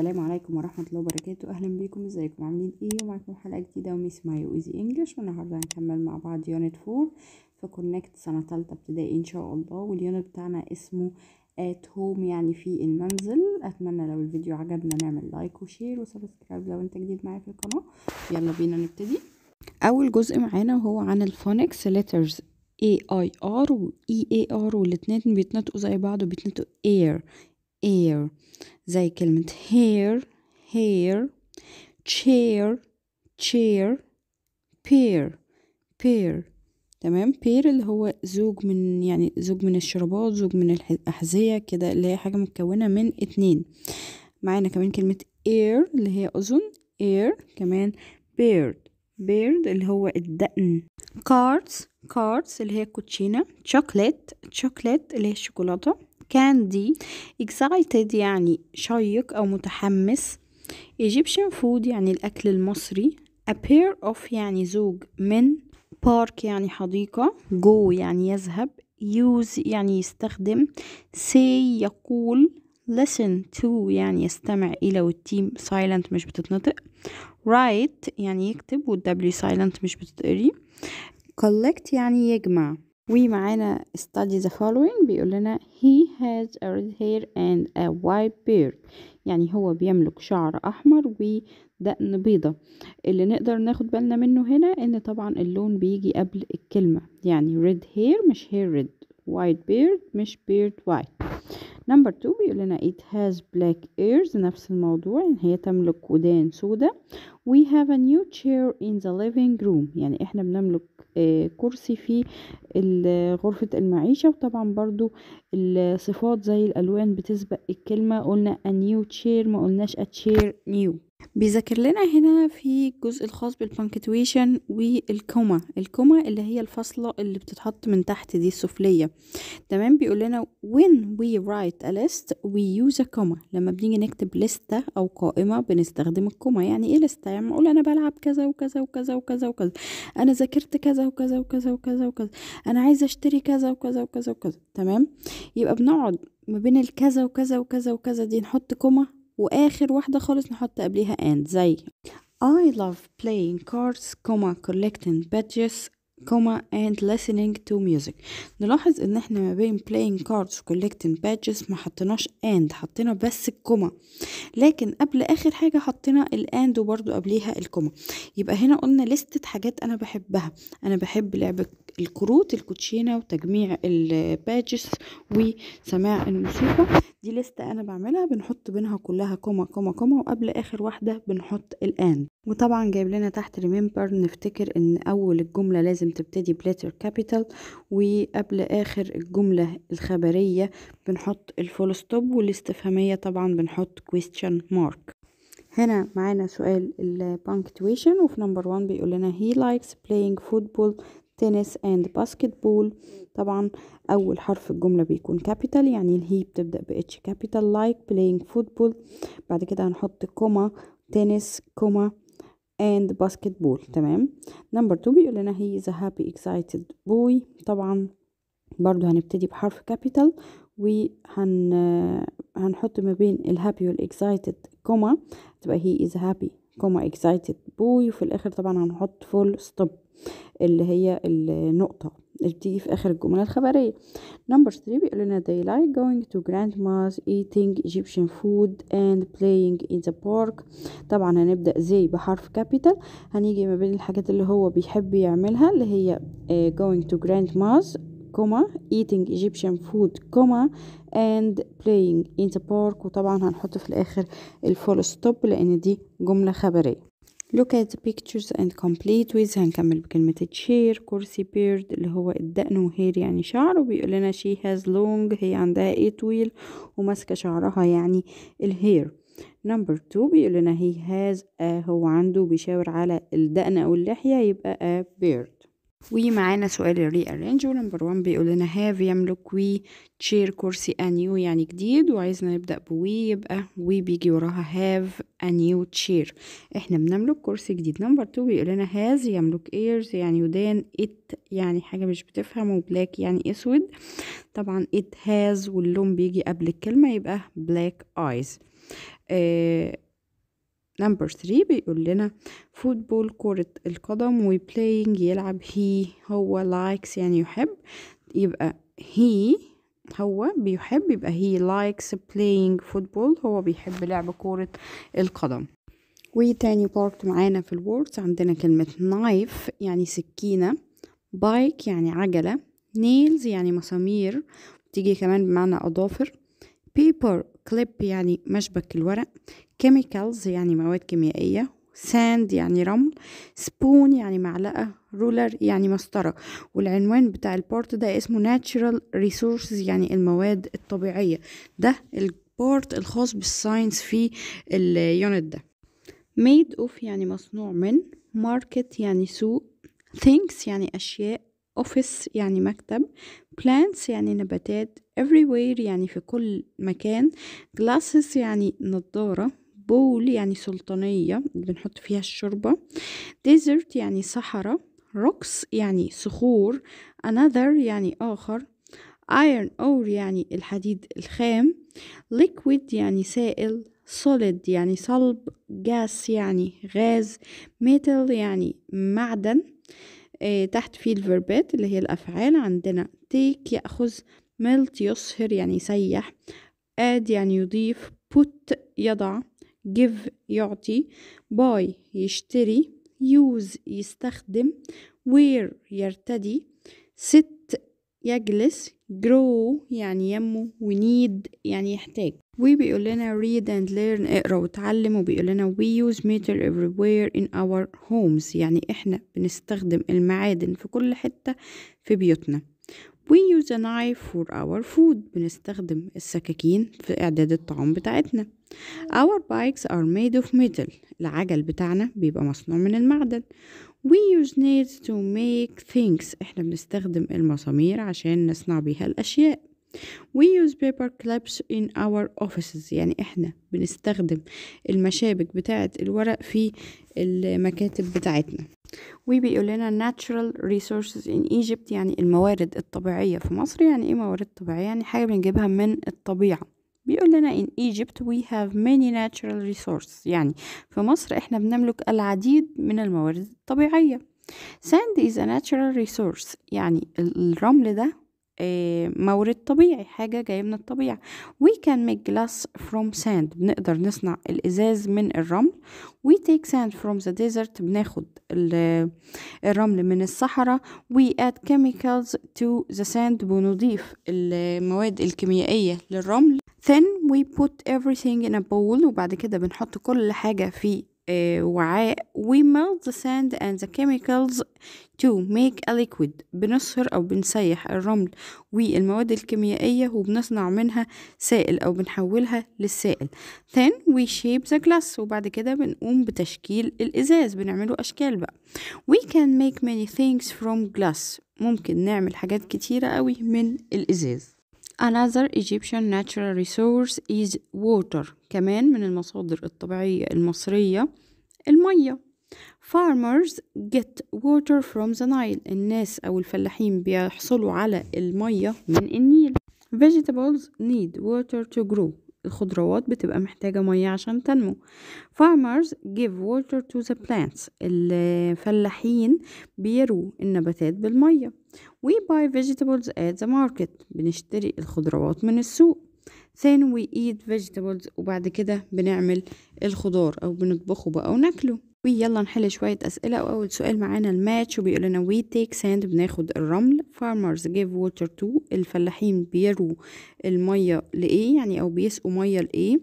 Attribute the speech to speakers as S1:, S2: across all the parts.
S1: السلام عليكم ورحمة الله وبركاته. أهلا بيكم إزيكم؟ عاملين إيه؟ ومعاكم حلقة جديدة و Miss Mai و Easy English والنهاردة هنكمل مع بعض unit four في Connect سنة تالتة ابتدائي إن شاء الله. وال unit بتاعنا اسمه at home يعني في المنزل. أتمنى لو الفيديو عجبنا نعمل like و share و subscribe لو أنت جديد معايا في القناة. يلا بينا نبتدي. أول جزء معانا وهو عن ال phonics letters A I R و E A R والاتنين بيتنطقوا زي بعض وبيتنطقوا air air زي كلمة hair hair chair chair pear pear تمام؟ pear اللي هو زوج من يعني زوج من الشرابات زوج من الأحذية كده اللي هي حاجة متكونة من اتنين. معانا كمان كلمة air اللي هي أذن air كمان beard. beard اللي هو الدقن. cards cards اللي هي الكوتشينة chocolate chocolate اللي هي الشوكولاتة. Candy excited يعني شيق أو متحمس. Egyptian food يعني الأكل المصري. A pair of يعني زوج من. Park يعني حديقة. Go يعني يذهب. Use يعني يستخدم. Say يقول. Listen to يعني يستمع إلى والتيم. Silent مش بتتنطق. Write يعني يكتب. والw silent مش بتتقري. Collect يعني يجمع. ومعانا study the following. بيقول لنا he has a red hair and a white beard. يعني هو بيملك شعر أحمر ودقن بيضة. اللي نقدر ناخد بالنا منه هنا إن طبعا اللون بيجي قبل الكلمة. يعني red hair مش hair red white beard مش beard white. نمبر 2 بيقول لنا it has black ears. نفس الموضوع. إن هي تملك ودان سودة. We have a new chair in the living room. يعني إحنا بنملك آه كرسي في غرفة المعيشة. وطبعا برضو الصفات زي الألوان بتسبق الكلمة. قلنا a new chair. ما قلناش a chair new. بيذكر لنا هنا في الجزء الخاص بال punctuation وال comma ال comma اللي هي الفاصلة اللي بتتحط من تحت دي السفلية. تمام؟ بيقول لنا when we write a list we use a comma. لما بنيجي نكتب لستة أو قائمة بنستخدم ال comma. يعني إيه لستة يعني أقول أنا بلعب كذا وكذا وكذا وكذا وكذا. أنا ذاكرت كذا وكذا وكذا وكذا وكذا. أنا عايزة أشتري كذا وكذا وكذا وكذا. تمام؟ يبقى بنقعد ما بين الكذا وكذا وكذا وكذا دي نحط comma وآخر واحدة خالص نحط قبليها and زي I love playing cards, comma, collecting badges, comma, and listening to music. نلاحظ إن إحنا ما بين playing cards و collecting badges ما حطيناش and حطينا بس ال comma لكن قبل آخر حاجة حطينا ال and وبرضو قبليها ال comma يبقى هنا قلنا لستة حاجات أنا بحبها. أنا بحب لعب الكروت الكوتشينة وتجميع ال badges وسماع الموسيقى. دي لستة أنا بعملها بنحط بينها كلها comma comma comma وقبل آخر واحدة بنحط ال and وطبعا جايب لنا تحت remember نفتكر إن أول الجملة لازم تبتدي ب letter capital وقبل آخر الجملة الخبرية بنحط ال full stop والاستفهامية طبعا بنحط question mark. هنا معانا سؤال ال punctuation وفي number 1 بيقول لنا he likes playing football tennis and basketball. طبعا أول حرف الجملة بيكون capital يعني ال he بتبدأ ب H capital likes playing football. بعد كده هنحط comma tennis comma and basketball. تمام؟ number 2 بيقول لنا is a happy excited boy. طبعا برضو هنبتدي بحرف capital وهنا هنحط ما بين ال happy وال excited comma تبقى he is happy. comma excited boy وفي الآخر طبعا هنحط full stop اللي هي النقطة اللي بتيجي في آخر الجملة الخبرية. number 3 بيقول لنا they like going to grandma's eating Egyptian food and playing in the park. طبعا هنبدأ they بحرف capital هنيجي ما بين الحاجات اللي هو بيحب يعملها اللي هي going to grandma's comma eating Egyptian food comma and playing in the park. وطبعا هنحط في الآخر ال full stop لأن دي جملة خبرية. Look at the pictures and complete with. هنكمل بكلمة chair كرسي beard اللي هو الدقن و hair يعني شعر. وبيقول لنا she has long هي عندها إيه طويل وماسكة شعرها يعني ال hair. number 2 بيقول لنا he has a هو عنده بيشاور على الدقن أو اللحية. يبقى a beard. ومعانا سؤال ال rearrange و number 1 بيقول لنا have يملك we chair كرسي new يعني جديد وعايزنا نبدأ ب we يبقى we بيجي وراها a new chair. إحنا بنملك كرسي جديد. number 2 بيقول لنا has يملك ears يعني ودان it يعني حاجة مش بتفهم و black يعني أسود. طبعا it has واللون بيجي قبل الكلمة يبقى black ears. number 3 بيقول لنا football كرة القدم و playing يلعب he هو likes يعني يحب يبقى he هو بيحب يبقى he likes playing football هو بيحب لعب كرة القدم. وتاني part معانا في ال words عندنا كلمة knife يعني سكينة bike يعني عجلة nails يعني مسامير تيجي كمان بمعنى أظافر paper clip يعني مشبك الورق chemicals يعني مواد كيميائية sand يعني رمل spoon يعني معلقة ruler يعني مسطرة والعنوان بتاع ال part ده اسمه natural resources يعني المواد الطبيعية. ده ال part الخاص بال science في ال unit ده. made of يعني مصنوع من market يعني سوق things يعني أشياء office يعني مكتب plants يعني نباتات everywhere يعني في كل مكان. Glasses يعني نظارة. Bowl يعني سلطانية بنحط فيها الشوربة. Desert يعني صحراء. Rocks يعني صخور. Another يعني آخر. Iron ore يعني الحديد الخام. Liquid يعني سائل. Solid يعني صلب. Gas يعني غاز. Metal يعني معدن. آه تحت فيه الفيربات اللي هي الأفعال عندنا. Take يأخذ melt يصهر يعني يسيح add يعني يضيف put يضع give يعطي buy يشتري use يستخدم wear يرتدي sit يجلس grow يعني ينمو و need يعني يحتاج. وبيقول لنا read and learn اقرأ وتعلم وبيقول لنا we use metal everywhere in our homes. يعني إحنا بنستخدم المعادن في كل حتة في بيوتنا. We use a knife for our food. بنستخدم السكاكين في إعداد الطعام بتاعتنا. Our bikes are made of metal. العجل بتاعنا بيبقى مصنوع من المعدن. We use nails to make things. إحنا بنستخدم المسامير عشان نصنع بيها الأشياء. We use paper clips in our offices. يعني إحنا بنستخدم المشابك بتاعة الورق في المكاتب بتاعتنا. وبيقول لنا natural resources in Egypt يعني الموارد الطبيعية في مصر. يعني إيه موارد طبيعية؟ يعني حاجة بنجيبها من الطبيعة. بيقول لنا in Egypt we have many natural resources. يعني في مصر إحنا بنملك العديد من الموارد الطبيعية. sand is a natural resource. يعني الرمل ده مورد طبيعي حاجة جاية من الطبيعة. We can make glass from sand. بنقدر نصنع الإزاز من الرمل. We take sand from the desert. بناخد الرمل من الصحراء. We add chemicals to the sand. بنضيف المواد الكيميائية للرمل. Then we put everything in a bowl. وبعد كده بنحط كل حاجة في وعاء we melt the sand and the chemicals to make a liquid. بنصهر أو بنسيح الرمل. والمواد الكيميائية وبنصنع منها سائل أو بنحولها للسائل. then we shape the glass. وبعد كده بنقوم بتشكيل الإزاز. بنعمله أشكال بقى. we can make many things from glass. ممكن نعمل حاجات كتيرة قوي من الإزاز. Another Egyptian natural resource is water كمان من المصادر الطبيعية المصرية المية Farmers get water from the Nile الناس أو الفلاحين بيحصلوا على المية من النيل Vegetables need water to grow الخضروات بتبقى محتاجة مية عشان تنمو. Farmers give water to the plants. الفلاحين بيروا النباتات بالمية. We buy vegetables at the market. بنشتري الخضروات من السوق. Then we eat vegetables. وبعد كده بنعمل الخضار أو بنطبخه بقى وناكله. ويلا نحل شوية أسئلة. وأول سؤال معانا الماتش وبيقول لنا we take sand بناخد الرمل. Farmers give water to الفلاحين بيروا المية لإيه يعني؟ أو بيسقوا مية لإيه؟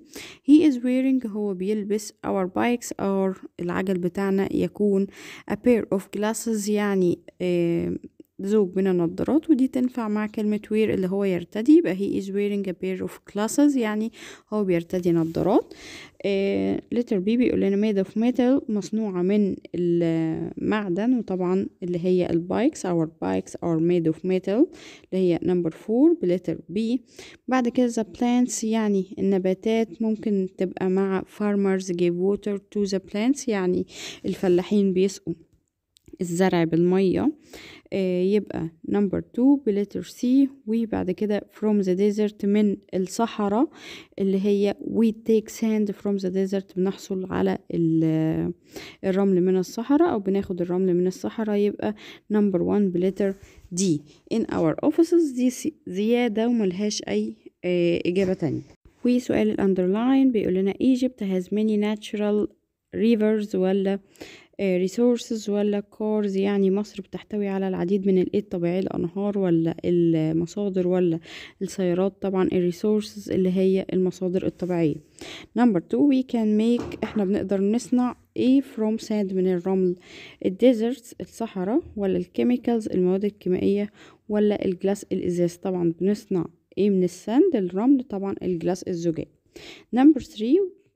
S1: He is wearing هو بيلبس our bikes are العجل بتاعنا يكون a pair of glasses يعني آه زوج من النظارات ودي تنفع مع كلمة wear اللي هو يرتدي يبقى he is wearing a pair of glasses يعني هو بيرتدي آه letter B بيقول لنا made of metal مصنوعة من المعدن وطبعا اللي هي البايكس our bikes are made of metal اللي هي number 4 بلتر B. بعد كده the plants يعني النباتات ممكن تبقى مع farmers give water to the plants يعني الفلاحين بيسقوا. الزرع بالمية آه يبقى number two بلتر C وبعد كده from the desert من الصحراء اللي هي we take sand from the desert بنحصل على الرمل من الصحراء أو بناخد الرمل من الصحراء يبقى number one بلتر D. In our offices دي زيادة وملهاش أي آه إجابة تانية. وسؤال الأندرلاين بيقول لنا Egypt has many natural rivers ولا resources ولا cars يعني مصر بتحتوي على العديد من الايه الطبيعية؟ الأنهار ولا المصادر ولا السيارات؟ طبعا resources اللي هي المصادر الطبيعية. Number two we can make إحنا بنقدر نصنع إيه from sand من الرمل؟ ال deserts الصحراء ولا ال chemicals المواد الكيميائية ولا ال glass الإزاز طبعا بنصنع إيه من ال sand؟ الرمل طبعا ال glass الزجاج. Three uh,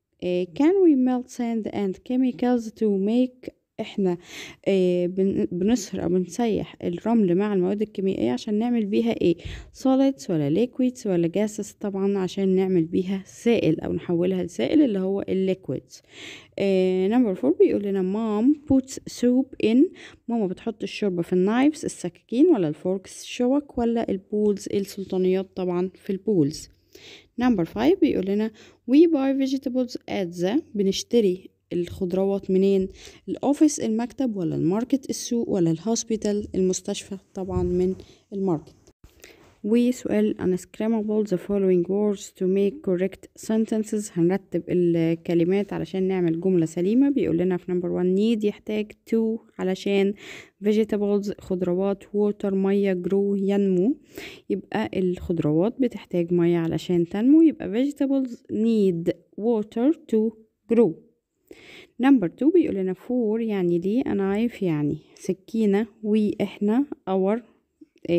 S1: can we melt sand and chemicals to make إحنا uh, بنصهر أو بنسيح الرمل مع المواد الكيميائية عشان نعمل بيها إيه؟ solids ولا liquids ولا gases طبعا عشان نعمل بيها سائل أو نحولها لسائل اللي هو ال liquids number four بيقول لنا Mom puts soup in ماما بتحط الشوربة في ال knives السكاكين ولا ال forks الشوك ولا ال bowls السلطانيات طبعا في ال bowls. number five بيقول لنا we buy vegetables at the بنشتري الخضروات منين؟ ال office المكتب ولا ال market السوق ولا ال hospital المستشفى طبعا من ال market. وسؤال unscramble the following words to make correct sentences. هنرتب الكلمات علشان نعمل جملة سليمة. بيقول لنا في number one need يحتاج to علشان vegetables خضروات water مية grow ينمو. يبقى الخضروات بتحتاج مية علشان تنمو. يبقى vegetables need water to grow. number two بيقول لنا for يعني ليه? knife يعني سكينة. وإحنا our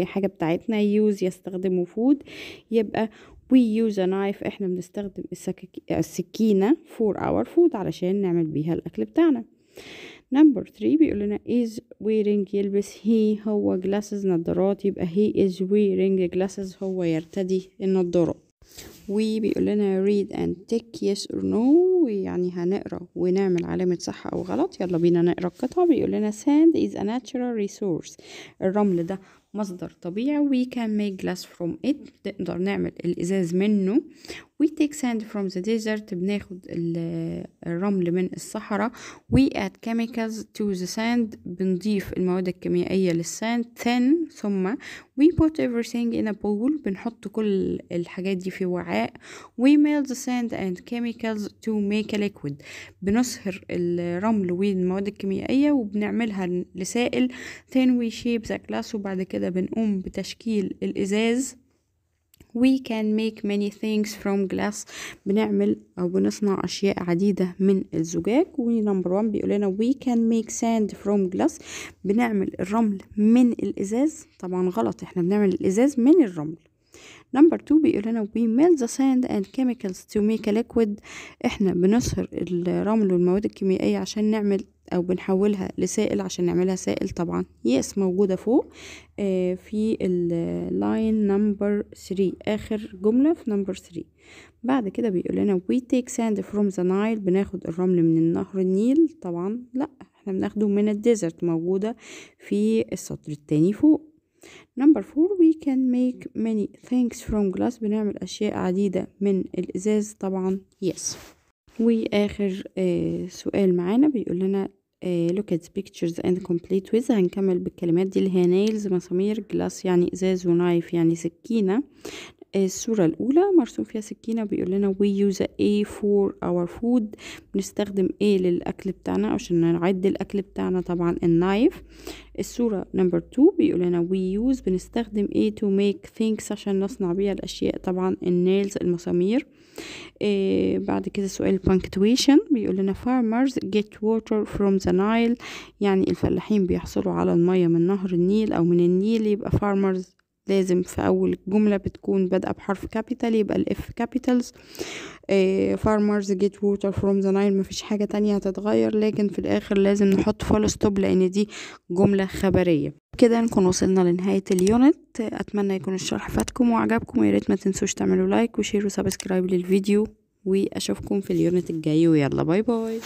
S1: حاجة بتاعتنا use يستخدموا food يبقى we use a knife إحنا بنستخدم السكينة for our food علشان نعمل بيها الأكل بتاعنا. نمبر 3 بيقول لنا is wearing يلبس he هو glasses نظارات. يبقى he is wearing glasses هو يرتدي النظارات. وبيقول لنا read and tick yes or no. يعني هنقرأ ونعمل علامة صح أو غلط. يلا بينا نقرأ القطعة. بيقول لنا sand is a natural resource. الرمل ده مصدر طبيعي we can make glass from it نقدر نعمل الإزاز منه we take sand from the desert بناخد الرمل من الصحراء we add chemicals to the sand بنضيف المواد الكيميائية للساند then ثم we put everything in a bowl بنحط كل الحاجات دي في وعاء we melt the sand and chemicals to make a liquid بنصهر الرمل والمواد الكيميائية وبنعملها لسائل then we shape the glass وبعد كده بنقوم بتشكيل الإزاز. We can make many things from glass. بنعمل أو بنصنع أشياء عديدة من الزجاج. و number 1 بيقول لنا we can make sand from glass. بنعمل الرمل من الإزاز. طبعا غلط إحنا بنعمل الإزاز من الرمل. number 2 بيقول لنا we melt the sand and chemicals to make a liquid. إحنا بنصهر الرمل والمواد الكيميائية عشان نعمل أو بنحولها لسائل عشان نعملها سائل طبعا. yes موجودة فوق. آه في ال line number 3 آخر جملة في number 3 بعد كده بيقول لنا we take sand from the Nile بناخد الرمل من النهر النيل. طبعا لا إحنا بناخده من ال desert موجودة في السطر التاني فوق. number four we can make many things from glass بنعمل أشياء عديدة من الإزاز. طبعا yes. وآخر آه سؤال معانا بيقول لنا آه look at pictures and complete with هنكمل بالكلمات دي اللي هي nails مسامير glass يعني إزاز و knife يعني سكينة. الصورة الأولى مرسوم فيها سكينة بيقول لنا we use a for our food. بنستخدم a للأكل بتاعنا عشان نعد الأكل بتاعنا طبعا ال knife الصورة number 2 بيقول لنا we use بنستخدم a to make things عشان نصنع بيها الأشياء طبعا ال nails المسامير. إيه بعد كده سؤال punctuation بيقول لنا farmers get water from the Nile. يعني الفلاحين بيحصلوا على المية من نهر النيل أو من النيل يبقى farmers لازم في أول جملة بتكون بادئة بحرف capital يبقى ال F capital farmers get water from the Nile. مفيش حاجة تانية هتتغير لكن في الآخر لازم نحط full stop لأن دي جملة خبرية. كده نكون وصلنا لنهاية ال unit. أتمنى يكون الشرح فادكم وعجبكم وياريت ما تنسوش تعملوا like و share و subscribe للفيديو. وأشوفكم في ال unit الجاي ويلا bye bye.